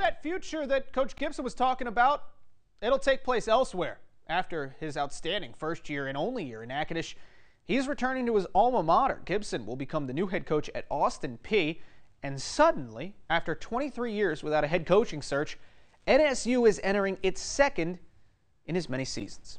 That future that Coach Gipson was talking about, it'll take place elsewhere. After his outstanding first year and only year in Natchitoches, he's returning to his alma mater. Gipson will become the new head coach at Austin Peay. And suddenly, after 23 years without a head coaching search, NSU is entering its second in as many seasons.